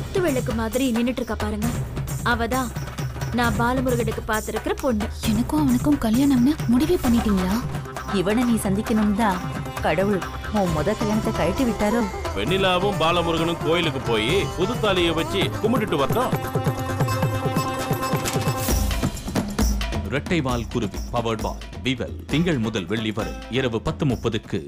குத்து விளக்கு மாதிரி நின்னுட்டு இருக்கா பாருங்க. அவதான் நான் பாலமுருகனுக்கு பார்த்திருக்கிற பொண்ணு. எனக்கும் அவனுக்கும் கல்யாணம்னு முடிவே பண்ணிட்டீங்களா? இவனை நீ சந்திக்கணும் தான் கடவுள் உன் முத கல்யாணத்தை கழட்டி விட்டாரோ? வெண்ணிலாவும் பாலமுருகனும் கோயிலுக்கு போய் புது தாலியை வச்சு கும்பிட்டுட்டு வர்றோம். இரட்டை வால் குருவி பவர்ட் பாய் விவல் திங்கள் முதல் வெள்ளி வரை இரவு பத்து முப்பதுக்கு